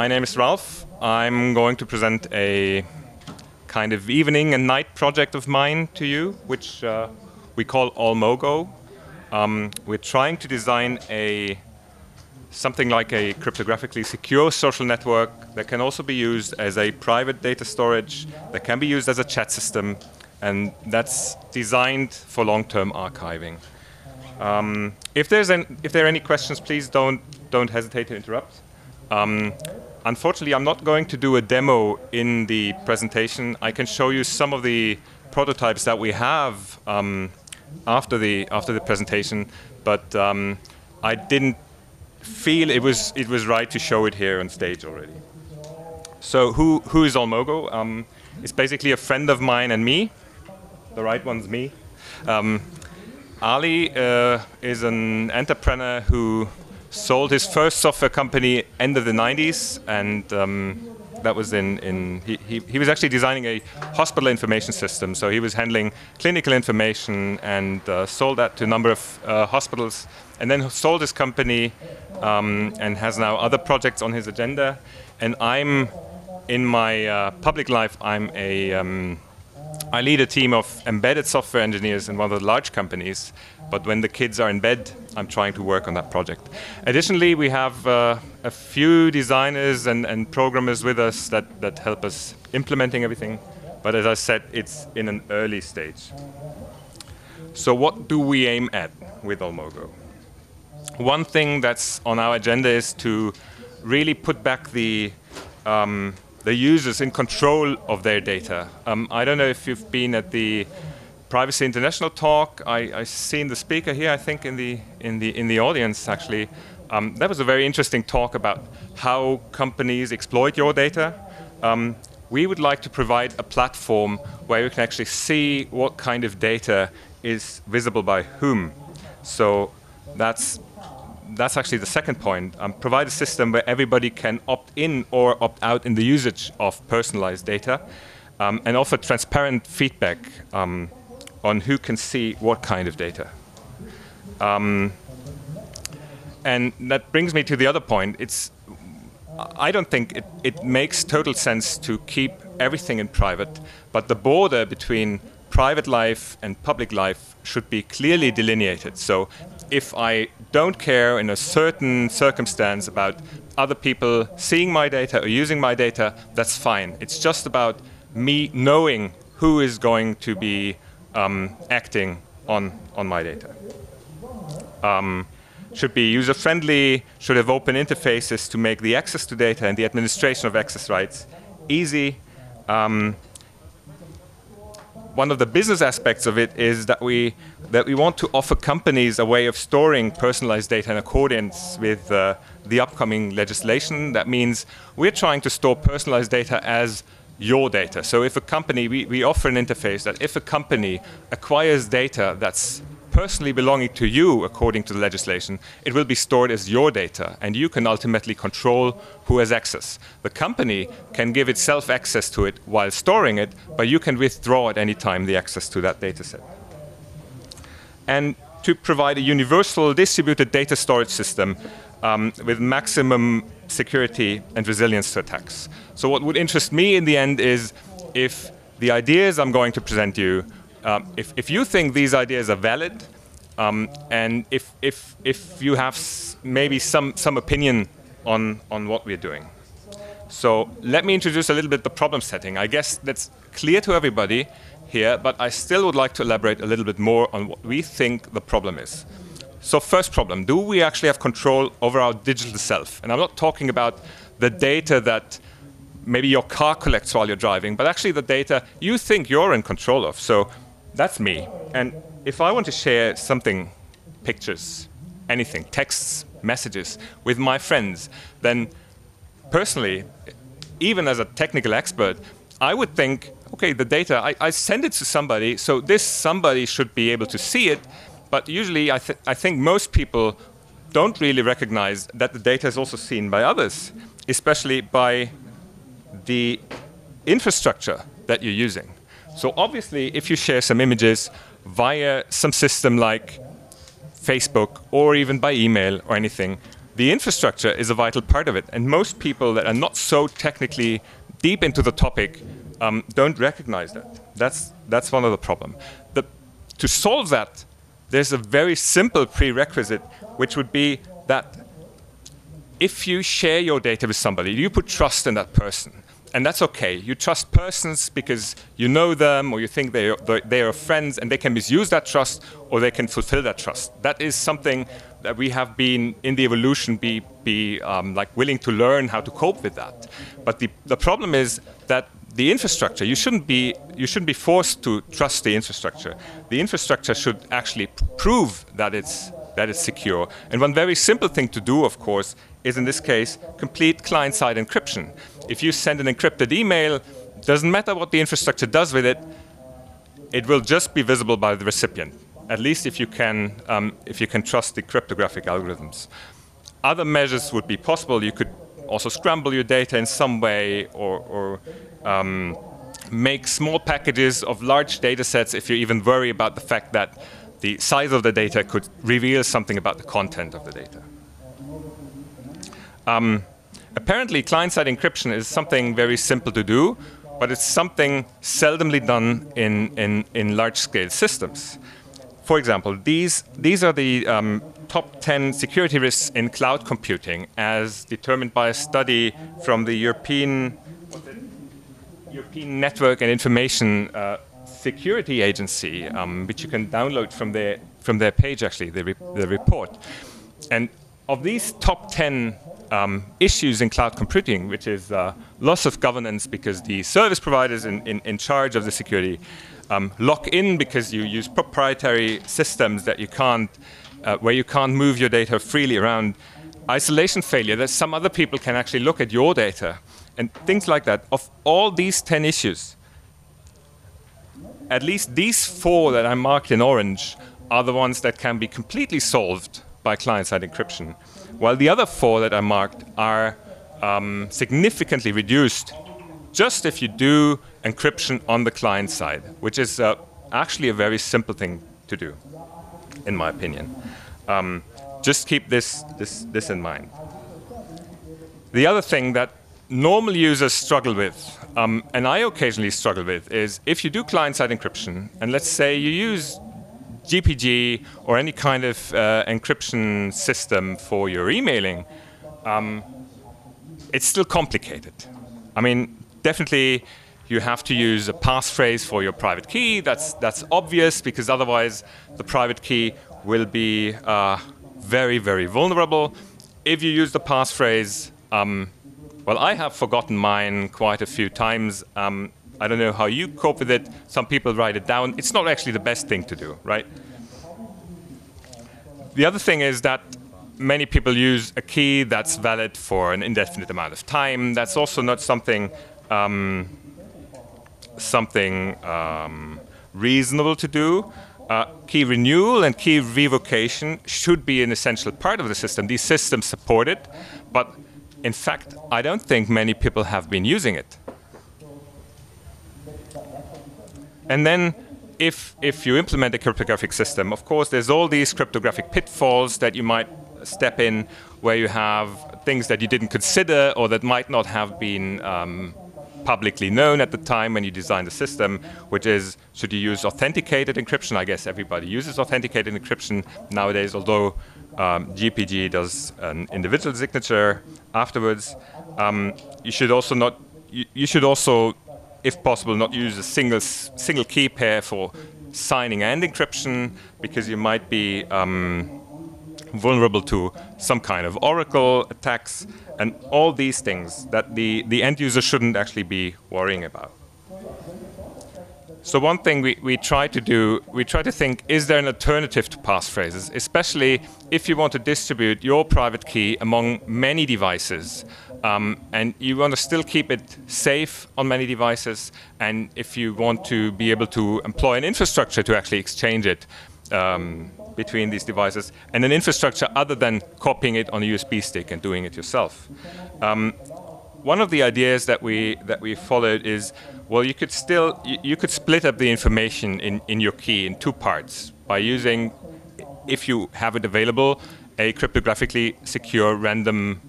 my name is Ralf. I'm going to present a kind of evening and night project of mine to you, which uh, we call Olmogo. Um, we're trying to design a something like a cryptographically secure social network that can also be used as a private data storage, that can be used as a chat system, and that's designed for long-term archiving. Um, if, there's an, if there are any questions, please don't, don't hesitate to interrupt. Um, unfortunately, I'm not going to do a demo in the presentation. I can show you some of the prototypes that we have um, after, the, after the presentation, but um, I didn't feel it was, it was right to show it here on stage already. So who, who is Olmogo? Um, it's basically a friend of mine and me. The right one's me. Um, Ali uh, is an entrepreneur who sold his first software company end of the 90s, and um, that was in, in he, he, he, was actually designing a hospital information system. So he was handling clinical information and uh, sold that to a number of uh, hospitals, and then sold his company um, and has now other projects on his agenda. And I'm in my uh, public life, I'm a um, I lead a team of embedded software engineers in one of the large companies, but when the kids are in bed, I'm trying to work on that project. Additionally, we have uh, a few designers and, and programmers with us that, that help us implementing everything, but as I said, it's in an early stage. So what do we aim at with Olmogo? One thing that's on our agenda is to really put back the um, the users in control of their data. Um, I don't know if you've been at the Privacy International talk. I, I seen the speaker here, I think, in the in the in the audience actually. Um, that was a very interesting talk about how companies exploit your data. Um, we would like to provide a platform where you can actually see what kind of data is visible by whom. So that's that's actually the second point. Um, provide a system where everybody can opt in or opt out in the usage of personalized data um, and offer transparent feedback um, on who can see what kind of data. Um, and that brings me to the other point. It's, I don't think it, it makes total sense to keep everything in private, but the border between private life and public life should be clearly delineated. So if I don't care in a certain circumstance about other people seeing my data or using my data, that's fine. It's just about me knowing who is going to be um, acting on, on my data. Um, should be user-friendly, should have open interfaces to make the access to data and the administration of access rights easy. Um, one of the business aspects of it is that we that we want to offer companies a way of storing personalized data in accordance with uh, the upcoming legislation. That means we're trying to store personalized data as your data. So if a company, we, we offer an interface that if a company acquires data that's personally belonging to you according to the legislation, it will be stored as your data and you can ultimately control who has access. The company can give itself access to it while storing it, but you can withdraw at any time the access to that data set. And to provide a universal distributed data storage system um, with maximum security and resilience to attacks. So what would interest me in the end is if the ideas I'm going to present you um, if, if you think these ideas are valid, um, and if, if, if you have maybe some, some opinion on, on what we're doing. So let me introduce a little bit the problem setting. I guess that's clear to everybody here, but I still would like to elaborate a little bit more on what we think the problem is. So first problem, do we actually have control over our digital self? And I'm not talking about the data that maybe your car collects while you're driving, but actually the data you think you're in control of. So that's me. And if I want to share something, pictures, anything, texts, messages with my friends, then personally, even as a technical expert, I would think, okay, the data, I, I send it to somebody, so this somebody should be able to see it, but usually I, th I think most people don't really recognize that the data is also seen by others, especially by the infrastructure that you're using. So obviously, if you share some images via some system like Facebook or even by email or anything, the infrastructure is a vital part of it. And most people that are not so technically deep into the topic um, don't recognize that. That's, that's one of the problems. To solve that, there's a very simple prerequisite, which would be that if you share your data with somebody, you put trust in that person and that's okay. You trust persons because you know them or you think they are, they are friends and they can misuse that trust or they can fulfill that trust. That is something that we have been in the evolution be, be um, like willing to learn how to cope with that. But the, the problem is that the infrastructure, you shouldn't, be, you shouldn't be forced to trust the infrastructure. The infrastructure should actually prove that it's, that it's secure. And one very simple thing to do, of course, is in this case complete client-side encryption. If you send an encrypted email, doesn't matter what the infrastructure does with it, it will just be visible by the recipient, at least if you can, um, if you can trust the cryptographic algorithms. Other measures would be possible. You could also scramble your data in some way or, or um, make small packages of large data sets if you even worry about the fact that the size of the data could reveal something about the content of the data. Um, apparently, client-side encryption is something very simple to do, but it's something seldomly done in, in, in large-scale systems. For example, these, these are the um, top 10 security risks in cloud computing as determined by a study from the European, European Network and Information uh, Security Agency, um, which you can download from their, from their page, actually, the, re the report. And of these top 10 um, issues in cloud computing, which is uh, loss of governance because the service providers in, in, in charge of the security um, lock in because you use proprietary systems that you can't, uh, where you can't move your data freely around. Isolation failure, that some other people can actually look at your data and things like that. Of all these 10 issues, at least these four that I marked in orange are the ones that can be completely solved by client-side encryption while the other four that I marked are um, significantly reduced just if you do encryption on the client side, which is uh, actually a very simple thing to do, in my opinion. Um, just keep this, this, this in mind. The other thing that normal users struggle with, um, and I occasionally struggle with, is if you do client-side encryption, and let's say you use GPG or any kind of uh, encryption system for your emailing, um, it's still complicated. I mean, definitely you have to use a passphrase for your private key. That's, that's obvious because otherwise the private key will be uh, very, very vulnerable. If you use the passphrase, um, well, I have forgotten mine quite a few times. Um, I don't know how you cope with it. Some people write it down. It's not actually the best thing to do, right? The other thing is that many people use a key that's valid for an indefinite amount of time. That's also not something um, something um, reasonable to do. Uh, key renewal and key revocation should be an essential part of the system. These systems support it, but in fact, I don't think many people have been using it. And then if, if you implement a cryptographic system, of course, there's all these cryptographic pitfalls that you might step in where you have things that you didn't consider or that might not have been um, publicly known at the time when you designed the system, which is, should you use authenticated encryption? I guess everybody uses authenticated encryption nowadays, although um, GPG does an individual signature afterwards. Um, you should also not, you, you should also if possible, not use a single, single key pair for signing and encryption because you might be um, vulnerable to some kind of oracle attacks and all these things that the, the end user shouldn't actually be worrying about. So one thing we, we try to do, we try to think, is there an alternative to passphrases, especially if you want to distribute your private key among many devices. Um, and you want to still keep it safe on many devices. And if you want to be able to employ an infrastructure to actually exchange it um, between these devices, and an infrastructure other than copying it on a USB stick and doing it yourself. Um, one of the ideas that we that we followed is well, you could still you, you could split up the information in in your key in two parts by using, if you have it available, a cryptographically secure random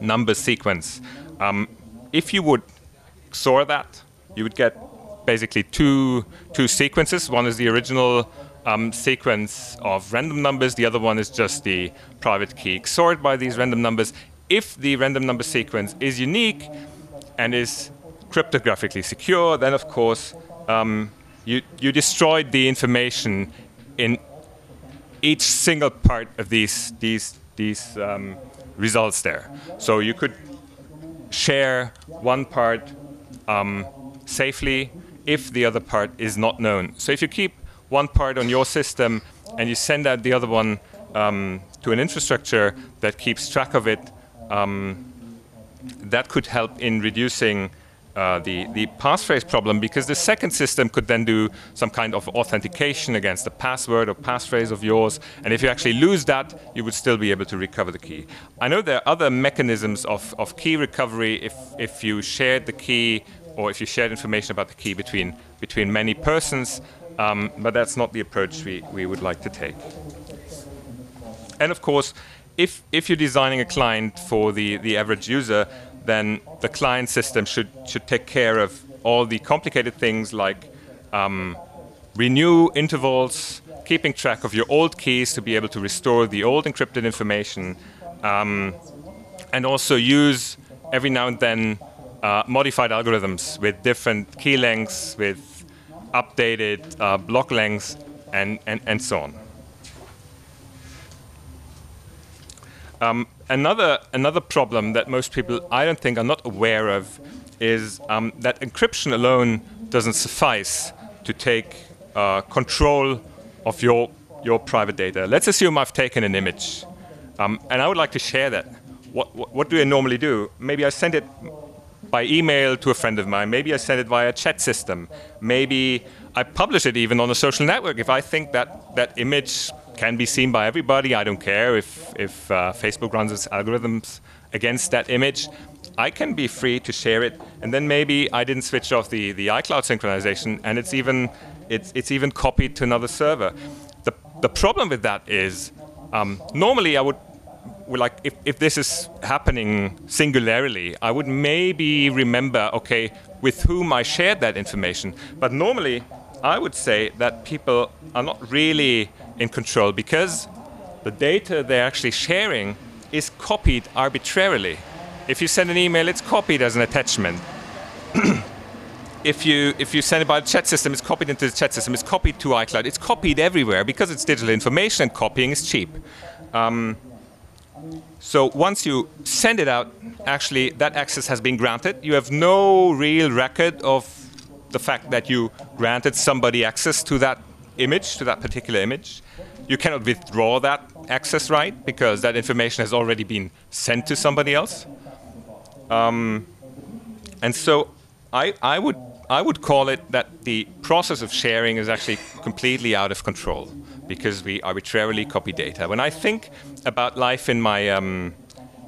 number sequence. Um, if you would XOR that, you would get basically two, two sequences. One is the original um, sequence of random numbers. The other one is just the private key XORed by these random numbers. If the random number sequence is unique and is cryptographically secure, then of course um, you, you destroyed the information in each single part of these, these, these um, results there. So you could share one part um, safely if the other part is not known. So if you keep one part on your system and you send out the other one um, to an infrastructure that keeps track of it, um, that could help in reducing uh, the, the passphrase problem because the second system could then do some kind of authentication against the password or passphrase of yours. And if you actually lose that, you would still be able to recover the key. I know there are other mechanisms of, of key recovery if, if you shared the key or if you shared information about the key between, between many persons, um, but that's not the approach we, we would like to take. And of course, if, if you're designing a client for the, the average user, then the client system should, should take care of all the complicated things like um, renew intervals, keeping track of your old keys to be able to restore the old encrypted information, um, and also use every now and then uh, modified algorithms with different key lengths, with updated uh, block lengths, and, and, and so on. Um, another, another problem that most people, I don't think, are not aware of is um, that encryption alone doesn't suffice to take uh, control of your, your private data. Let's assume I've taken an image, um, and I would like to share that. What, what, what, do I normally do? Maybe I send it by email to a friend of mine. Maybe I send it via a chat system. Maybe I publish it even on a social network if I think that that image can be seen by everybody. I don't care if, if uh, Facebook runs its algorithms against that image. I can be free to share it, and then maybe I didn't switch off the, the iCloud synchronization, and it's even it's, it's even copied to another server. The, the problem with that is um, normally I would like if, if this is happening singularly, I would maybe remember okay with whom I shared that information. But normally I would say that people are not really in control because the data they're actually sharing is copied arbitrarily. If you send an email, it's copied as an attachment. if you if you send it by the chat system, it's copied into the chat system. It's copied to iCloud. It's copied everywhere because it's digital information and copying is cheap. Um, so once you send it out, actually that access has been granted. You have no real record of the fact that you granted somebody access to that image, to that particular image. You cannot withdraw that access right because that information has already been sent to somebody else. Um, and so I, I, would, I would call it that the process of sharing is actually completely out of control because we arbitrarily copy data. When I think about life in my um,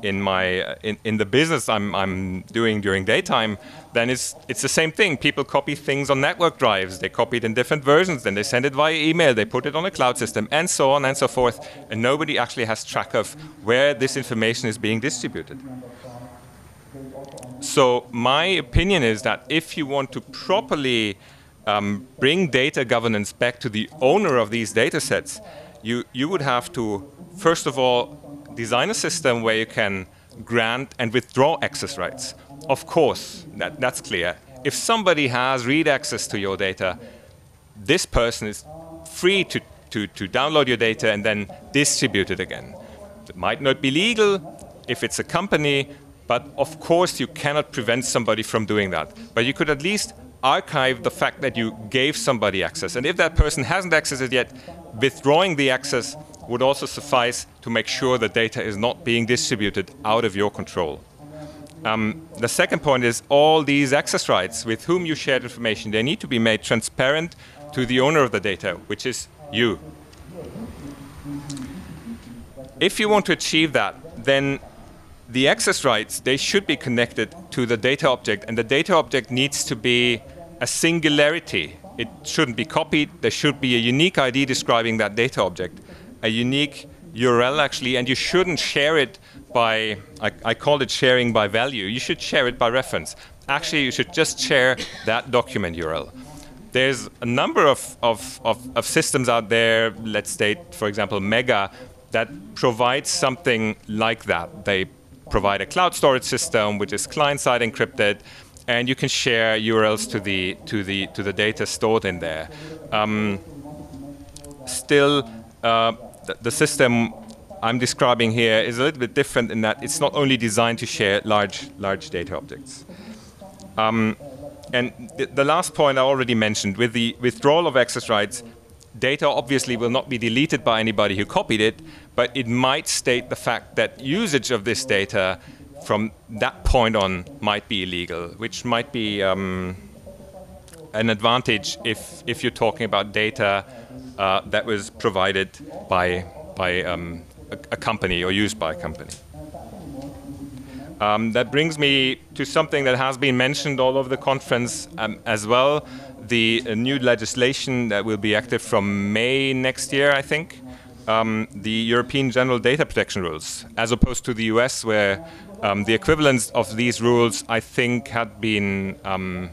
in my uh, in, in the business I'm, I'm doing during daytime, then it's it's the same thing. People copy things on network drives. They copy it in different versions. Then they send it via email. They put it on a cloud system, and so on and so forth. And nobody actually has track of where this information is being distributed. So my opinion is that if you want to properly um, bring data governance back to the owner of these data sets, you, you would have to, first of all, design a system where you can grant and withdraw access rights. Of course, that, that's clear. If somebody has read access to your data, this person is free to, to, to download your data and then distribute it again. It might not be legal if it's a company, but of course you cannot prevent somebody from doing that. But you could at least archive the fact that you gave somebody access. And if that person hasn't accessed it yet, withdrawing the access would also suffice to make sure the data is not being distributed out of your control. Um, the second point is all these access rights with whom you shared information, they need to be made transparent to the owner of the data, which is you. If you want to achieve that, then the access rights, they should be connected to the data object, and the data object needs to be a singularity. It shouldn't be copied. There should be a unique ID describing that data object a unique URL actually, and you shouldn't share it by, I, I call it sharing by value. You should share it by reference. Actually, you should just share that document URL. There's a number of, of, of, of systems out there, let's state, for example, Mega, that provides something like that. They provide a cloud storage system, which is client-side encrypted, and you can share URLs to the to the to the data stored in there. Um, still, uh, the, the, system I'm describing here is a little bit different in that it's not only designed to share large large data objects. Um, and the, the last point I already mentioned, with the withdrawal of access rights, data obviously will not be deleted by anybody who copied it, but it might state the fact that usage of this data from that point on might be illegal, which might be um, an advantage if, if you're talking about data uh, that was provided by, by um, a, a, company or used by a company. Um, that brings me to something that has been mentioned all over the conference um, as well, the uh, new legislation that will be active from May next year, I think, um, the European General Data Protection Rules, as opposed to the US, where um, the equivalence of these rules, I think, had been um,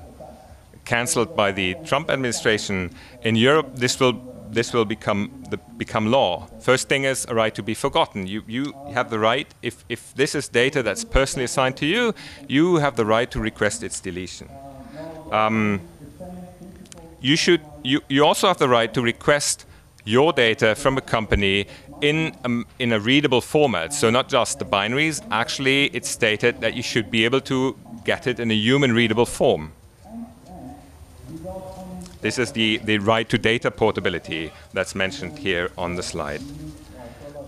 cancelled by the Trump administration. In Europe, this will this will become the, become law. First thing is a right to be forgotten. You you have the right if if this is data that's personally assigned to you, you have the right to request its deletion. Um, you should you, you also have the right to request your data from a company in um, in a readable format. So not just the binaries. Actually, it's stated that you should be able to get it in a human readable form. This is the, the right to data portability that's mentioned here on the slide.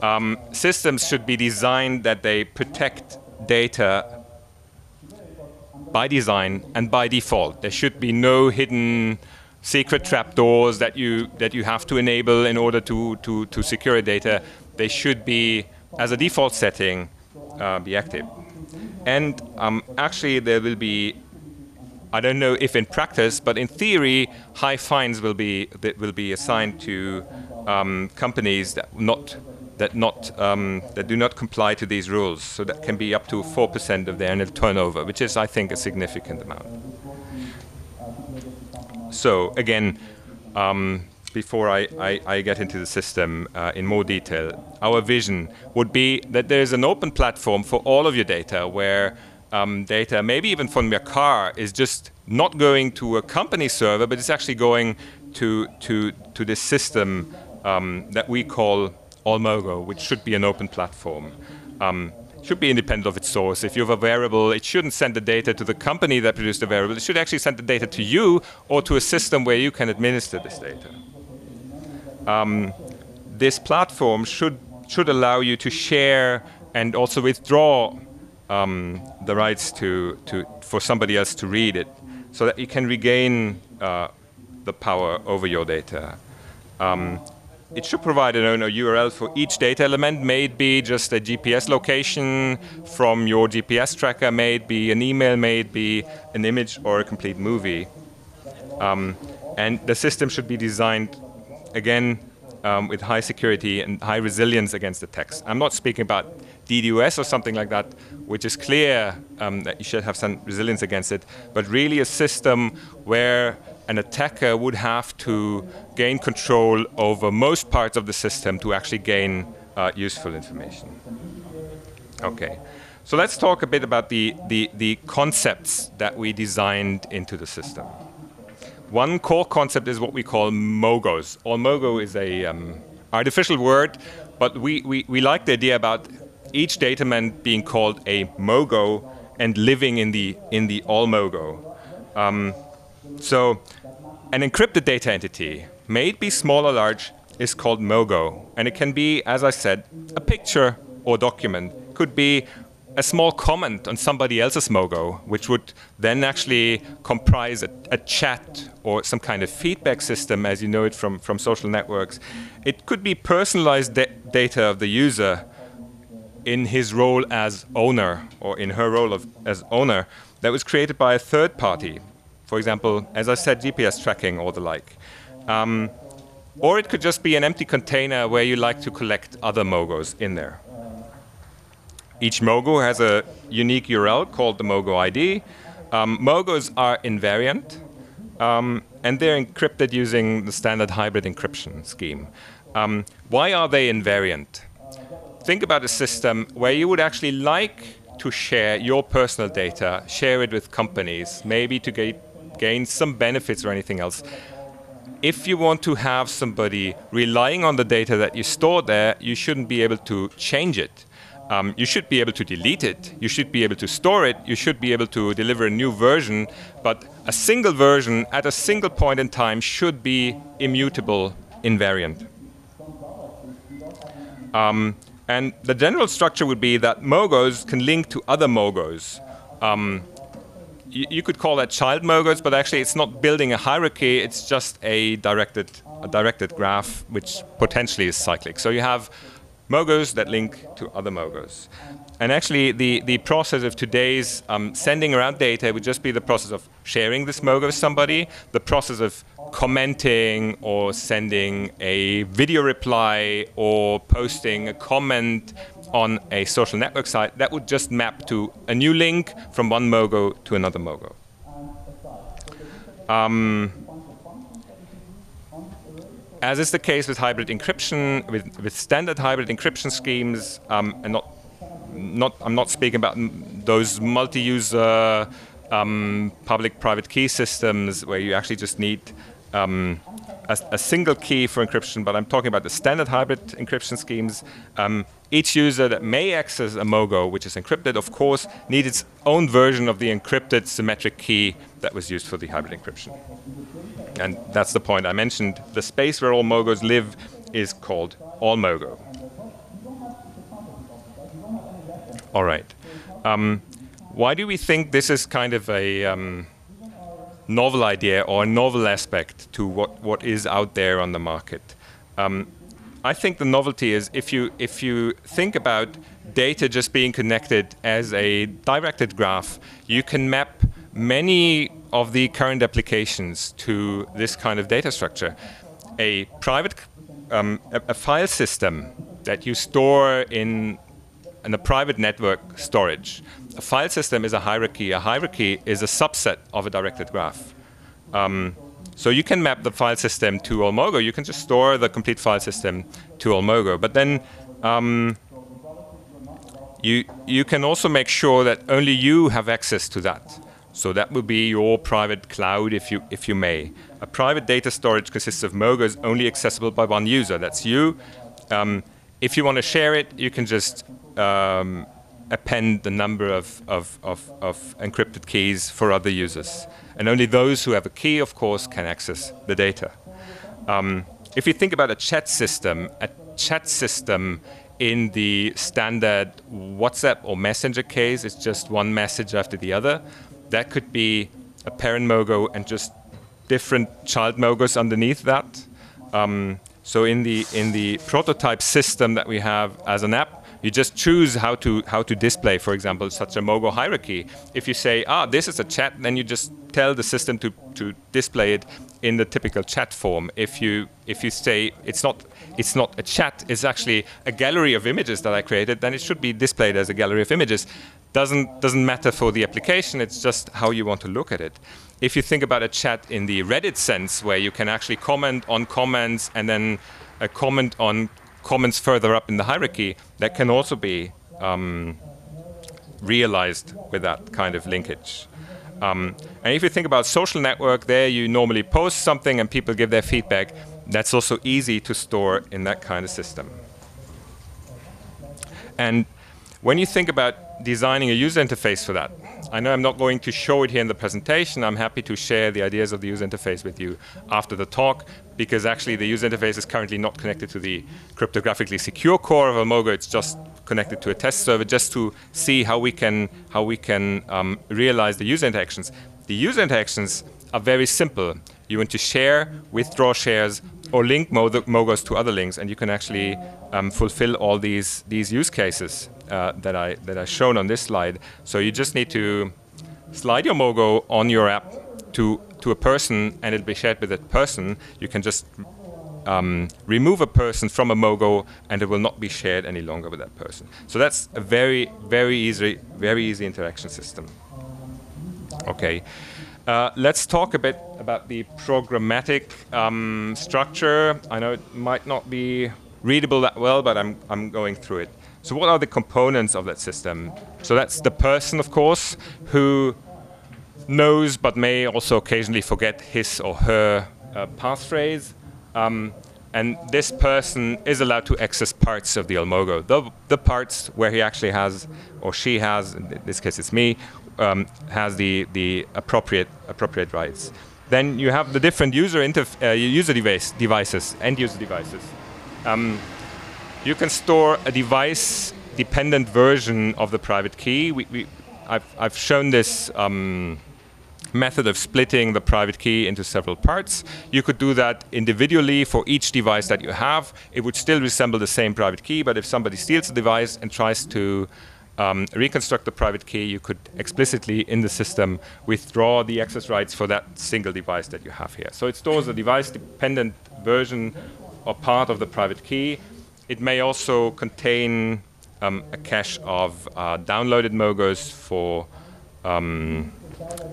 Um, systems should be designed that they protect data by design and by default. There should be no hidden secret trapdoors that you that you have to enable in order to to to secure data. They should be as a default setting uh, be active. And um, actually, there will be. I don't know if in practice, but in theory, high fines will be will be assigned to um, companies that not that not um, that do not comply to these rules. So that can be up to four percent of their annual turnover, which is, I think, a significant amount. So again, um, before I, I, I, get into the system uh, in more detail, our vision would be that there's an open platform for all of your data where um, data, maybe even from your car, is just not going to a company server, but it's actually going to, to, to this system um, that we call Olmogo, which should be an open platform. Um, should be independent of its source. If you have a wearable, it shouldn't send the data to the company that produced the wearable. It should actually send the data to you or to a system where you can administer this data. Um, this platform should should allow you to share and also withdraw um, the rights to, to for somebody else to read it, so that you can regain uh, the power over your data. Um, it should provide an owner URL for each data element. May it be just a GPS location from your GPS tracker, may it be an email, may it be an image or a complete movie. Um, and the system should be designed, again, um, with high security and high resilience against attacks. I'm not speaking about DDoS or something like that, which is clear um, that you should have some resilience against it, but really a system where an attacker would have to gain control over most parts of the system to actually gain uh, useful information. Okay, so let's talk a bit about the, the, the concepts that we designed into the system. One core concept is what we call MOGOs. Olmogo is a um, artificial word, but we, we, we like the idea about each data element being called a MOGO and living in the, in the Olmogo. Um, so an encrypted data entity, may it be small or large, is called MOGO. And it can be, as I said, a picture or document. Could be a small comment on somebody else's MOGO, which would then actually comprise a, a, chat or some kind of feedback system, as you know it from, from social networks. It could be personalized data of the user in his role as owner or in her role of, as owner that was created by a third party for example, as I said, GPS tracking or the like. Um, or it could just be an empty container where you like to collect other Mogos in there. Each Mogo has a unique URL called the Mogo ID. Um, Mogos are invariant, um, and they're encrypted using the standard hybrid encryption scheme. Um, why are they invariant? Think about a system where you would actually like to share your personal data, share it with companies, maybe to get, gain some benefits or anything else. If you want to have somebody relying on the data that you store there, you shouldn't be able to change it. Um, you should be able to delete it, you should be able to store it, you should be able to deliver a new version, but a single version at a single point in time should be immutable invariant. Um, and the general structure would be that Mogos can link to other Mogos. Um, you, you, could call that child Mogos, but actually it's not building a hierarchy, it's just a directed, a directed graph, which potentially is cyclic. So you have Mogos that link to other Mogos. And actually, the, the process of today's um, sending around data would just be the process of sharing this Mogo with somebody, the process of commenting or sending a video reply or posting a comment on a social network site, that would just map to a new link from one Mogo to another Mogo. Um, as is the case with hybrid encryption, with, with standard hybrid encryption schemes, um, and not, not, I'm not speaking about those multi-user um, public-private key systems where you actually just need um, a, a, single key for encryption, but I'm talking about the standard hybrid encryption schemes. Um, each user that may access a Mogo, which is encrypted, of course, needs its own version of the encrypted symmetric key that was used for the hybrid encryption. And that's the point I mentioned. The space where all Mogos live is called All Olmogo. All right. Um, why do we think this is kind of a um, novel idea or a novel aspect to what, what is out there on the market? Um, I think the novelty is if you, if you think about data just being connected as a directed graph, you can map many of the current applications to this kind of data structure. A private, um, a, a, file system that you store in, in a private network storage. A file system is a hierarchy. A hierarchy is a subset of a directed graph. Um, so you can map the file system to Olmogo. You can just store the complete file system to Olmogo. But then um, you, you can also make sure that only you have access to that. So that would be your private cloud, if you, if you may. A private data storage consists of Mogos only accessible by one user. That's you. Um, if you want to share it, you can just um, append the number of, of, of, of, encrypted keys for other users. And only those who have a key, of course, can access the data. Um, if you think about a chat system, a chat system in the standard WhatsApp or Messenger case is just one message after the other that could be a parent Mogo and just different child Mogos underneath that. Um, so in the in the prototype system that we have as an app, you just choose how to how to display, for example, such a Mogo hierarchy. If you say, ah, this is a chat, then you just tell the system to, to display it in the typical chat form. If you if you say it's not it's not a chat, it's actually a gallery of images that I created, then it should be displayed as a gallery of images doesn't, doesn't matter for the application, it's just how you want to look at it. If you think about a chat in the Reddit sense, where you can actually comment on comments and then a comment on comments further up in the hierarchy, that can also be um, realized with that kind of linkage. Um, and if you think about social network, there you normally post something and people give their feedback. That's also easy to store in that kind of system. And when you think about designing a user interface for that, I know I'm not going to show it here in the presentation. I'm happy to share the ideas of the user interface with you after the talk, because actually the user interface is currently not connected to the cryptographically secure core of Olmogo. It's just connected to a test server just to see how we can, how we can um, realize the user interactions. The user interactions are very simple. You want to share, withdraw shares, or link Mogos to other links, and you can actually um, fulfill all these, these use cases uh, that I that I shown on this slide. So you just need to slide your Mogo on your app to to a person, and it'll be shared with that person. You can just um, remove a person from a Mogo and it will not be shared any longer with that person. So that's a very, very easy, very easy interaction system. Okay. Uh, let's talk a bit about the programmatic um, structure. I know it might not be readable that well, but I'm, I'm going through it. So what are the components of that system? So that's the person, of course, who knows but may also occasionally forget his or her uh, passphrase. Um, and this person is allowed to access parts of the Olmogo, the, the parts where he actually has, or she has, in this case it's me, um, has the, the appropriate, appropriate rights. Then you have the different user, uh, user device, devices, end user devices. Um, you can store a device dependent version of the private key. We, we, I've, I've shown this um, method of splitting the private key into several parts. You could do that individually for each device that you have. It would still resemble the same private key, but if somebody steals the device and tries to um, reconstruct the private key, you could explicitly in the system withdraw the access rights for that single device that you have here. So it stores a device-dependent version or part of the private key. It may also contain um, a cache of uh, downloaded Mogos for um,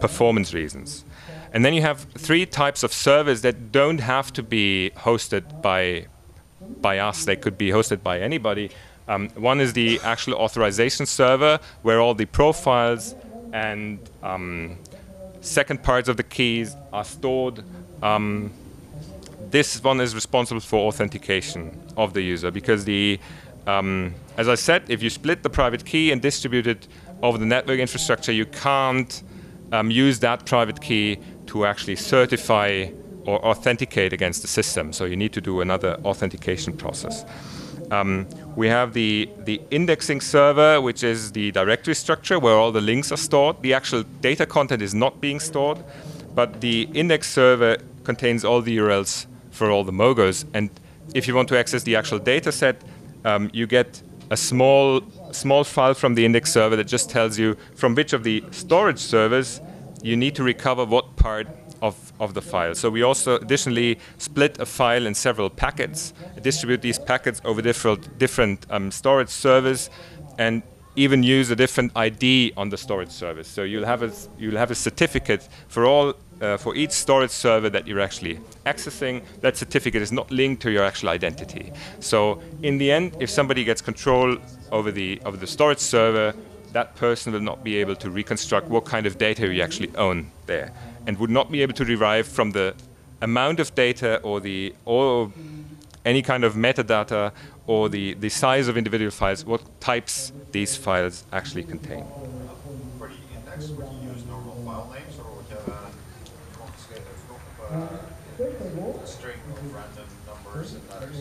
performance reasons. And then you have three types of servers that don't have to be hosted by, by us. They could be hosted by anybody. Um, one is the actual authorization server, where all the profiles and um, second parts of the keys are stored um, this one is responsible for authentication of the user because the, um, as I said, if you split the private key and distribute it over the network infrastructure, you can't um, use that private key to actually certify or authenticate against the system. So you need to do another authentication process. Um, we have the, the indexing server, which is the directory structure where all the links are stored. The actual data content is not being stored, but the index server contains all the URLs for all the Mogos. And if you want to access the actual data set, um, you get a small, small file from the index server that just tells you from which of the storage servers you need to recover what part of, of the file. So we also additionally split a file in several packets, distribute these packets over different, different um, storage servers, and even use a different ID on the storage service. So you'll have a, you'll have a certificate for all uh, for each storage server that you're actually accessing, that certificate is not linked to your actual identity. So in the end, if somebody gets control over the, over the storage server, that person will not be able to reconstruct what kind of data you actually own there and would not be able to derive from the amount of data or the or any kind of metadata or the, the size of individual files, what types these files actually contain. For the index, would you use normal file names or would you have a uh, string of random numbers and letters?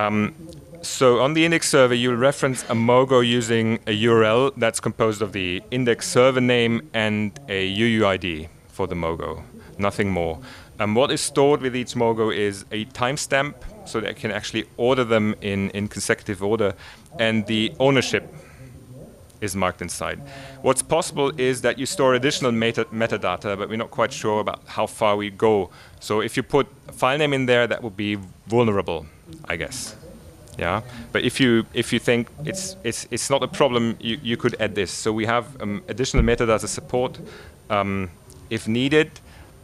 Um, so on the index server, you'll reference a Mogo using a URL that's composed of the index server name and a UUID for the Mogo, nothing more. And what is stored with each Mogo is a timestamp, so that I can actually order them in, in consecutive order, and the ownership is marked inside. What's possible is that you store additional meta metadata, but we're not quite sure about how far we go. So if you put a file name in there, that would be vulnerable, I guess. Yeah, but if you if you think it's it's it's not a problem, you, you could add this. So we have um, additional metadata support um, if needed.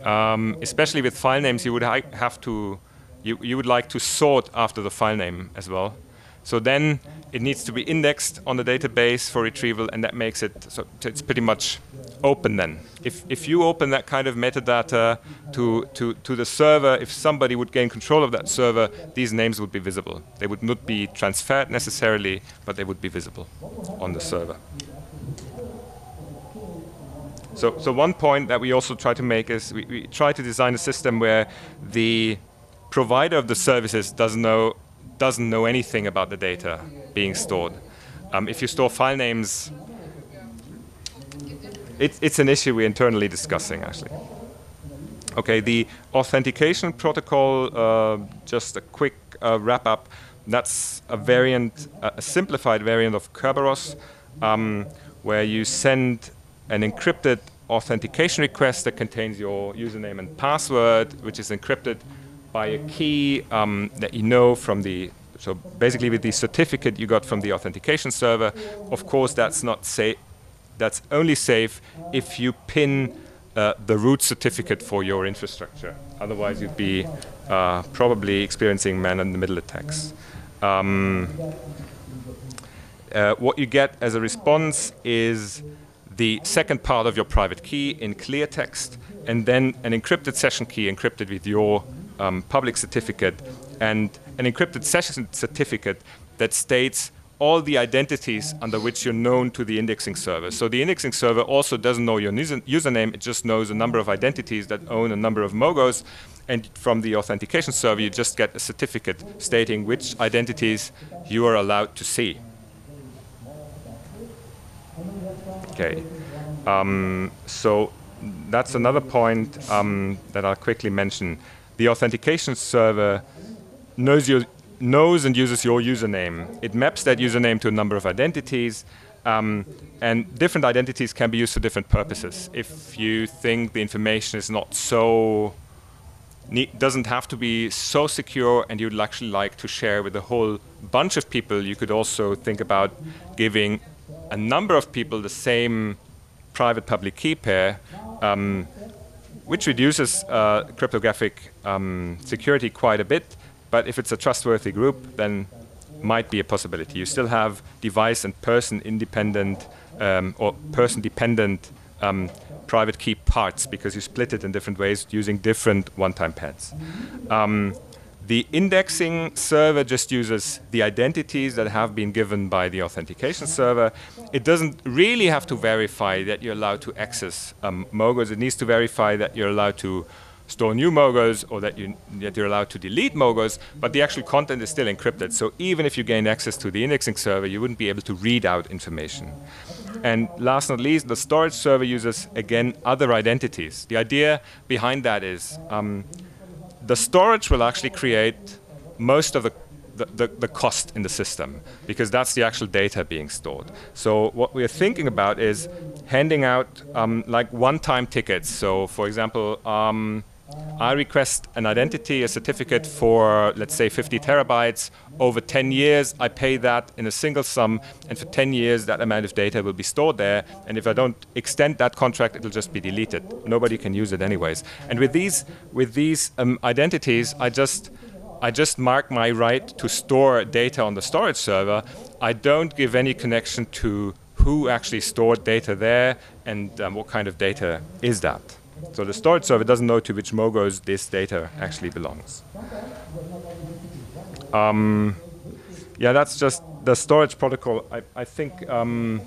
Um, especially with file names, you would have to you you would like to sort after the file name as well. So then it needs to be indexed on the database for retrieval, and that makes it so it's pretty much open then. If, if you open that kind of metadata to, to, to the server, if somebody would gain control of that server, these names would be visible. They would not be transferred necessarily, but they would be visible on the server. So, so one point that we also try to make is we, we try to design a system where the provider of the services doesn't know doesn't know anything about the data being stored. Um, if you store file names, it, it's an issue we're internally discussing, actually. Okay, the authentication protocol, uh, just a quick uh, wrap up. That's a variant, a simplified variant of Kerberos, um, where you send an encrypted authentication request that contains your username and password, which is encrypted by a key um, that you know from the so basically with the certificate you got from the authentication server. Of course, that's not safe. That's only safe if you pin uh, the root certificate for your infrastructure. Otherwise, you'd be uh, probably experiencing man-in-the-middle attacks. Um, uh, what you get as a response is the second part of your private key in clear text, and then an encrypted session key encrypted with your um, public certificate, and an encrypted session certificate that states all the identities under which you're known to the indexing server. So the indexing server also doesn't know your username, it just knows a number of identities that own a number of mogos. And from the authentication server, you just get a certificate stating which identities you are allowed to see. Okay. Um, so that's another point um, that I'll quickly mention. The authentication server knows your knows and uses your username. It maps that username to a number of identities, um, and different identities can be used for different purposes. If you think the information is not so doesn't have to be so secure and you'd actually like to share with a whole bunch of people, you could also think about giving a number of people the same private public key pair, um, which reduces uh, cryptographic um, security quite a bit but if it's a trustworthy group, then might be a possibility. You still have device and person independent um, or person dependent um, private key parts because you split it in different ways using different one-time pads. Um, the indexing server just uses the identities that have been given by the authentication server. It doesn't really have to verify that you're allowed to access um, Mogos. It needs to verify that you're allowed to store new mogos or that, you, that you're allowed to delete mogos, but the actual content is still encrypted. So even if you gain access to the indexing server, you wouldn't be able to read out information. And last but not least, the storage server uses, again, other identities. The idea behind that is um, the storage will actually create most of the the, the, cost in the system because that's the actual data being stored. So what we're thinking about is handing out um, like one-time tickets. So for example, um, I request an identity, a certificate for, let's say, 50 terabytes. Over 10 years, I pay that in a single sum, and for 10 years, that amount of data will be stored there. And if I don't extend that contract, it'll just be deleted. Nobody can use it anyways. And with these, with these um, identities, I just, I just mark my right to store data on the storage server. I don't give any connection to who actually stored data there and um, what kind of data is that. So the storage server doesn't know to which Mogos this data actually belongs. Um, yeah, that's just the storage protocol. I, I think um,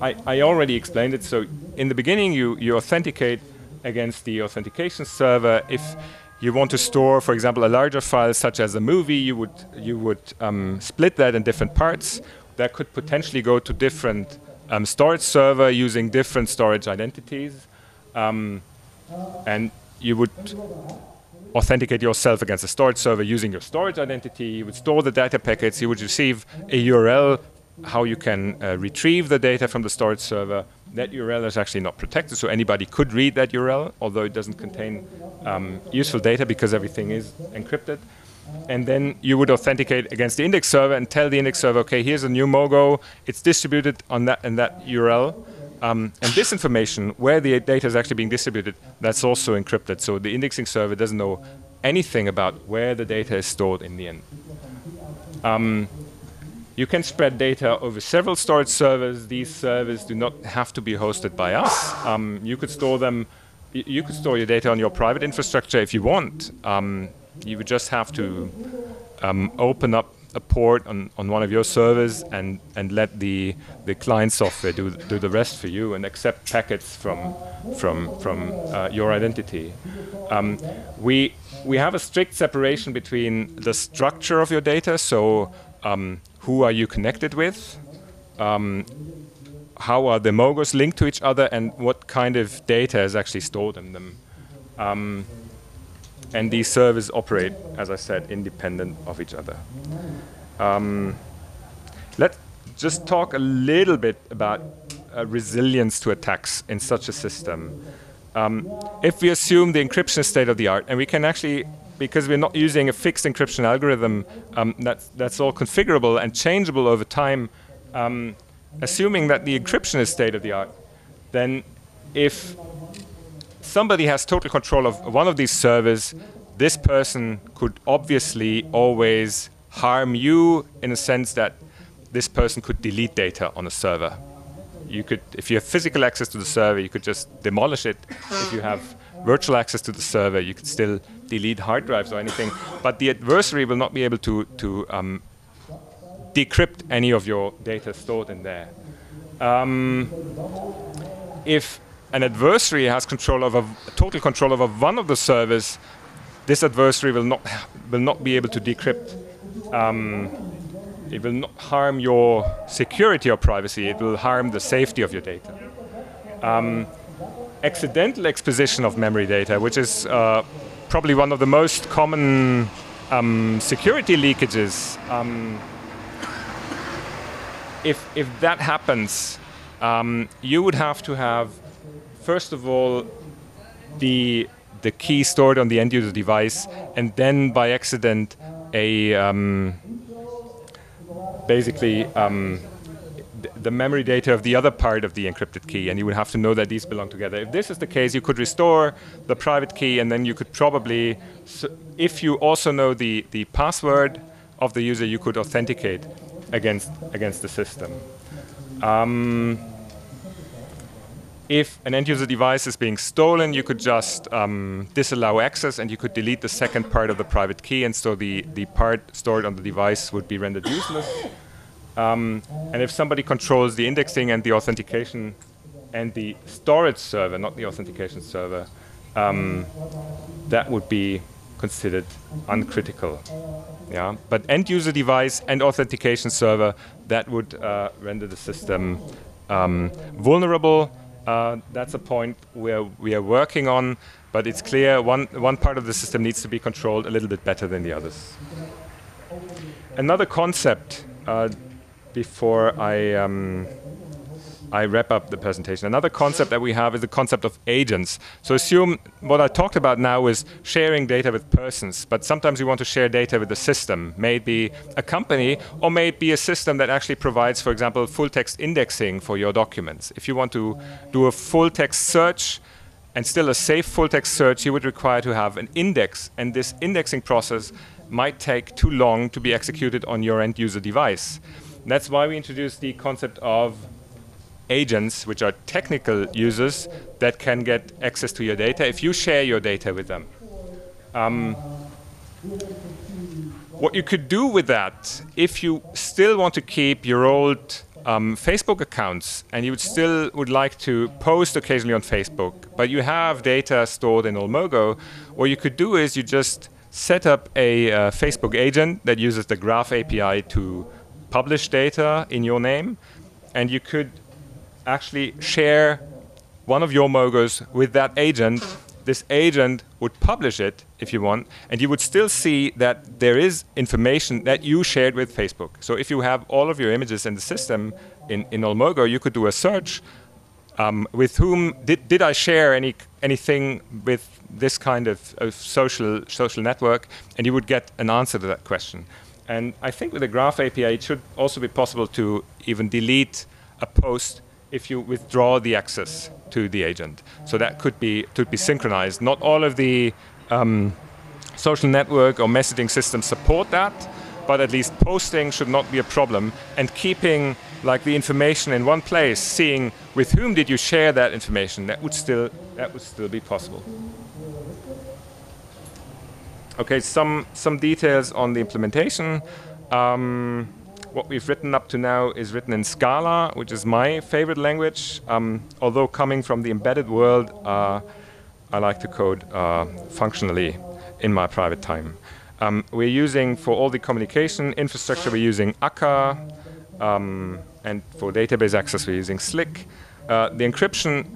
I, I already explained it. So in the beginning, you, you authenticate against the authentication server. If you want to store, for example, a larger file such as a movie, you would, you would um, split that in different parts. That could potentially go to different um, storage server using different storage identities. Um, and you would authenticate yourself against a storage server using your storage identity. You would store the data packets. You would receive a URL, how you can uh, retrieve the data from the storage server. That URL is actually not protected, so anybody could read that URL, although it doesn't contain um, useful data because everything is encrypted. And then you would authenticate against the index server and tell the index server, okay, here's a new Mogo. It's distributed on that and that URL. Um, and this information, where the data is actually being distributed, that's also encrypted. So the indexing server doesn't know anything about where the data is stored in the end. Um, you can spread data over several storage servers. These servers do not have to be hosted by us. Um, you could store them. You could store your data on your private infrastructure if you want. Um, you would just have to um, open up a port on, on one of your servers and, and let the, the client software do, do the rest for you and accept packets from, from, from uh, your identity. Um, we, we have a strict separation between the structure of your data, so um, who are you connected with, um, how are the mogos linked to each other, and what kind of data is actually stored in them. And these servers operate, as I said, independent of each other. Um, let's just talk a little bit about uh, resilience to attacks in such a system. Um, if we assume the encryption is state of the art, and we can actually because we're not using a fixed encryption algorithm um, that's, that's all configurable and changeable over time, um, assuming that the encryption is state of the art, then if somebody has total control of one of these servers, this person could obviously always harm you in a sense that this person could delete data on a server. You could, if you have physical access to the server, you could just demolish it. If you have virtual access to the server, you could still delete hard drives or anything. But the adversary will not be able to, to um, decrypt any of your data stored in there. Um, if an adversary has control over total control over one of the servers, this adversary will not will not be able to decrypt. Um, it will not harm your security or privacy. It will harm the safety of your data. Um, accidental exposition of memory data, which is uh, probably one of the most common um, security leakages. Um, if if that happens, um, you would have to have first of all, the the key stored on the end user device, and then by accident, a um, basically um, the memory data of the other part of the encrypted key, and you would have to know that these belong together. If this is the case, you could restore the private key, and then you could probably, if you also know the, the password of the user, you could authenticate against, against the system. Um, if an end user device is being stolen, you could just um, disallow access and you could delete the second part of the private key, and so the, the part stored on the device would be rendered useless. Um, and if somebody controls the indexing and the authentication and the storage server, not the authentication server, um, that would be considered uncritical. Yeah, but end user device and authentication server, that would uh, render the system um, vulnerable uh, that's a point where we are working on, but it's clear one, one part of the system needs to be controlled a little bit better than the others. Another concept uh, before I um, I wrap up the presentation. Another concept that we have is the concept of agents. So assume what I talked about now is sharing data with persons, but sometimes you want to share data with a system, maybe a company, or maybe a system that actually provides, for example, full text indexing for your documents. If you want to do a full text search, and still a safe full text search, you would require to have an index, and this indexing process might take too long to be executed on your end user device. That's why we introduced the concept of agents, which are technical users that can get access to your data if you share your data with them. Um, what you could do with that, if you still want to keep your old um, Facebook accounts and you would still would like to post occasionally on Facebook, but you have data stored in Olmogo, what you could do is you just set up a uh, Facebook agent that uses the Graph API to publish data in your name, and you could actually share one of your mogos with that agent. This agent would publish it if you want, and you would still see that there is information that you shared with Facebook. So if you have all of your images in the system in, in Olmogo, you could do a search um, with whom did, did I share any anything with this kind of, of, social social network, and you would get an answer to that question. And I think with the Graph API, it should also be possible to even delete a post if you withdraw the access to the agent. So that could be could be synchronized. Not all of the um, social network or messaging systems support that, but at least posting should not be a problem. And keeping like the information in one place, seeing with whom did you share that information, that would still that would still be possible. Okay, some some details on the implementation. Um, what we've written up to now is written in Scala, which is my favorite language. Um, although coming from the embedded world, uh, I like to code uh, functionally in my private time. Um, we're using, for all the communication infrastructure, we're using Akka, um, and for database access, we're using Slick. Uh, the encryption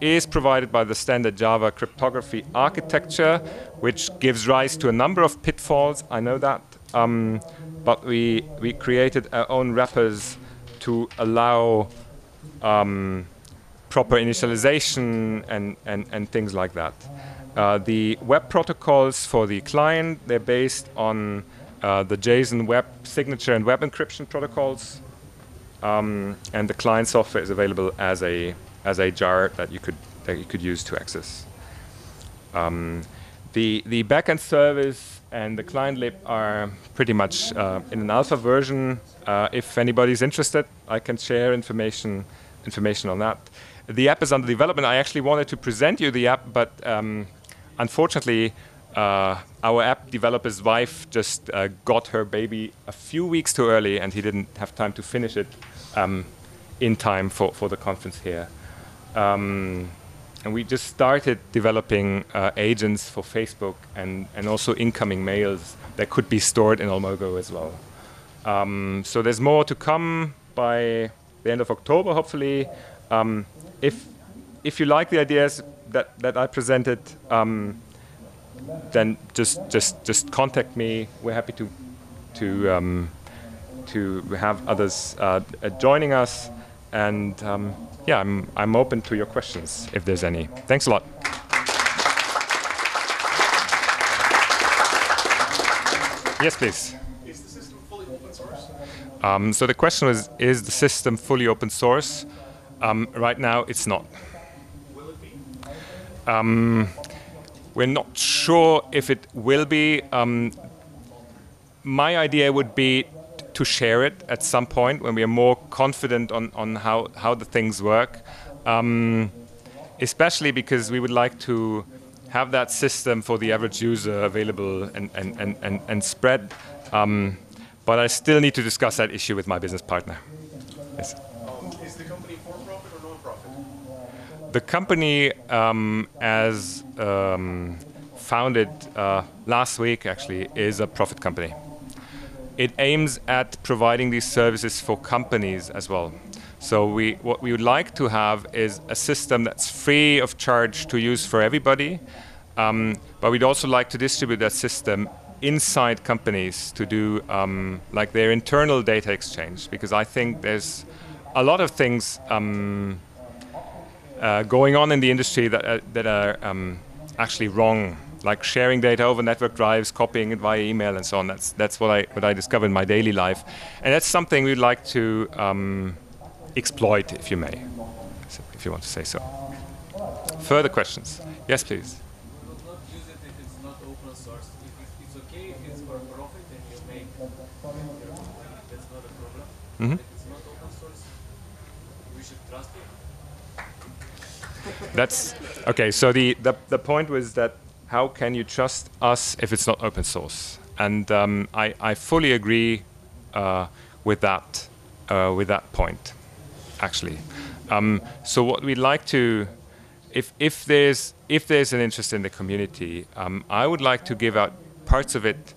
is provided by the standard Java cryptography architecture, which gives rise to a number of pitfalls. I know that. Um, but we, we created our own wrappers to allow um, proper initialization and, and, and things like that. Uh, the web protocols for the client, they're based on uh, the JSON web signature and web encryption protocols. Um, and the client software is available as a, as a jar that you could, that you could use to access. Um, the, the backend service and the client lib are pretty much uh, in an alpha version. Uh, if anybody's interested, I can share information, information on that. The app is under development. I actually wanted to present you the app, but um, unfortunately, uh, our app developer's wife just uh, got her baby a few weeks too early, and he didn't have time to finish it um, in time for, for the conference here. Um, and we just started developing uh, agents for Facebook and, and also incoming mails that could be stored in Olmogo as well. Um, so there's more to come by the end of October, hopefully. Um, if, if you like the ideas that, that I presented, um, then just, just, just contact me. We're happy to, to, um, to have others uh, joining us. And um, yeah, I'm, I'm open to your questions if there's any. Thanks a lot. Yes, please. Is the system fully open source? Um, so the question was, is the system fully open source? Um, right now, it's not. Will it be? Um, we're not sure if it will be. Um, my idea would be to share it at some point when we are more confident on, on how, how the things work. Um, especially because we would like to have that system for the average user available and, and, and, and, and spread. Um, but I still need to discuss that issue with my business partner. Yes. Um, is the company for profit or non-profit? The company, um, as um, founded uh, last week, actually, is a profit company. It aims at providing these services for companies as well. So we, what we would like to have is a system that's free of charge to use for everybody, um, but we'd also like to distribute that system inside companies to do um, like their internal data exchange, because I think there's a lot of things um, uh, going on in the industry that, uh, that are um, actually wrong, like sharing data over network drives, copying it via email, and so on. That's that's what I what I discover in my daily life, and that's something we'd like to um, exploit, if you may, if you want to say so. Further questions? Yes, please. Mhm. It. That's okay. So the, the the point was that how can you trust us if it's not open source? And um, I I fully agree uh, with that uh, with that point, actually. Um, so what we'd like to, if if there's if there's an interest in the community, um, I would like to give out parts of it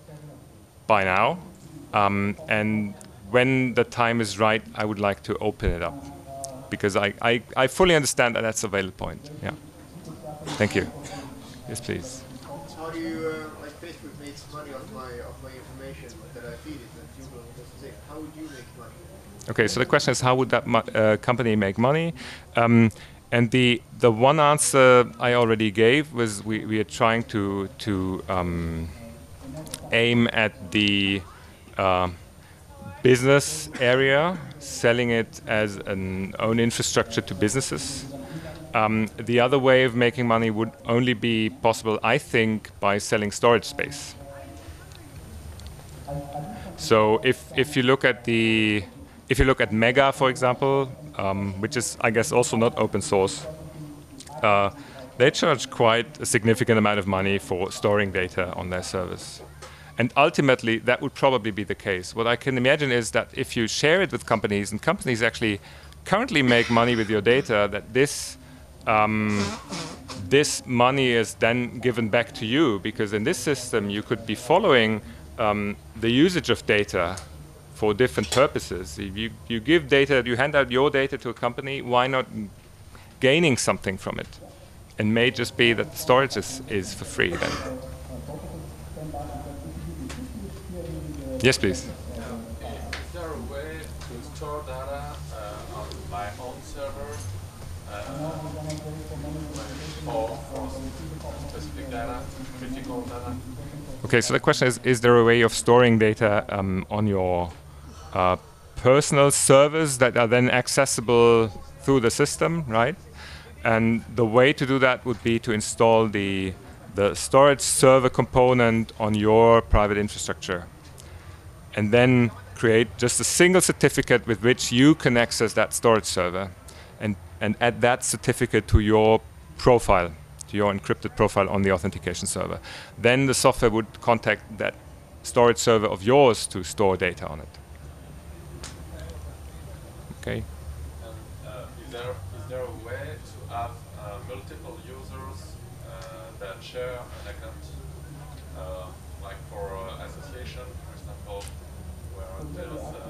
by now, um, and when the time is right, I would like to open it up because I, I, I fully understand that that's a valid point. Yeah. Thank you. Yes, please. How do you, uh, like Facebook makes money off my off my information that I feed it people doesn't say, how would you make money? Okay, so the question is, how would that uh, company make money? Um, and the the one answer I already gave was we, we are trying to to um, aim at the uh, business area, selling it as an own infrastructure to businesses. Um, the other way of making money would only be possible, I think, by selling storage space. So if if you look at the if you look at Mega, for example, um, which is I guess also not open source, uh, they charge quite a significant amount of money for storing data on their service. And ultimately, that would probably be the case. What I can imagine is that if you share it with companies, and companies actually currently make money with your data, that this um, this money is then given back to you because in this system you could be following um, the usage of data for different purposes. If you, you give data, you hand out your data to a company, why not gaining something from it? It may just be that the storage is, is for free then. Yes, please. Is there a way to store data uh, on my own server uh, or for specific data, critical data? Okay, so the question is: Is there a way of storing data um, on your uh, personal servers that are then accessible through the system, right? And the way to do that would be to install the the storage server component on your private infrastructure, and then create just a single certificate with which you can access that storage server, and and add that certificate to your profile, to your encrypted profile on the authentication server. Then the software would contact that storage server of yours to store data on it. Okay. And uh, is there is there a way to have uh, multiple users uh, that share an account, uh, like for uh, association, for example, where there's uh,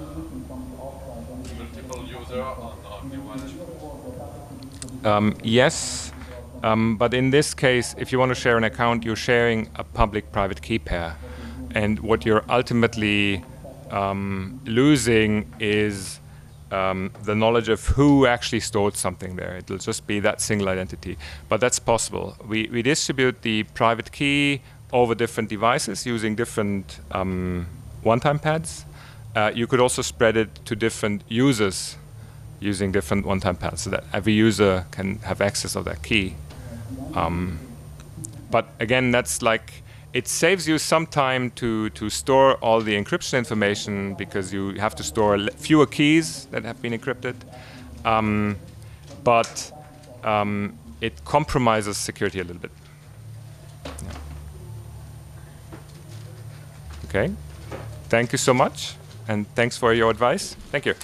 multiple user on, on the one? Um, yes, um, but in this case, if you want to share an account, you're sharing a public-private key pair, and what you're ultimately um, losing is um, the knowledge of who actually stored something there. It'll just be that single identity, but that's possible. We we distribute the private key over different devices using different um, one-time pads. Uh, you could also spread it to different users using different one-time pads so that every user can have access of that key. Um, but again, that's like it saves you some time to to store all the encryption information because you have to store fewer keys that have been encrypted. Um, but um, it compromises security a little bit. Yeah. Okay. Thank you so much, and thanks for your advice. Thank you.